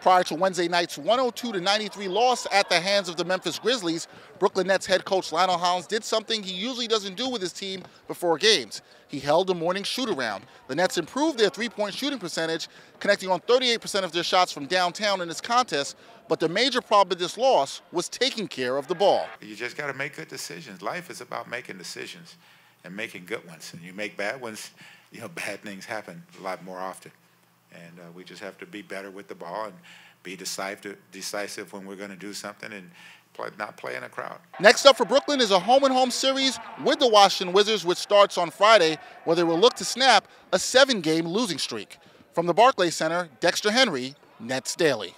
Prior to Wednesday night's 102 93 loss at the hands of the Memphis Grizzlies, Brooklyn Nets head coach Lionel Hollins did something he usually doesn't do with his team before games. He held a morning shoot around. The Nets improved their three point shooting percentage, connecting on 38% of their shots from downtown in this contest, but the major problem with this loss was taking care of the ball. You just got to make good decisions. Life is about making decisions and making good ones. And you make bad ones, you know, bad things happen a lot more often. And uh, we just have to be better with the ball and be decisive, decisive when we're going to do something and play, not play in a crowd. Next up for Brooklyn is a home and home series with the Washington Wizards, which starts on Friday, where they will look to snap a seven game losing streak. From the Barclays Center, Dexter Henry, Nets Daily.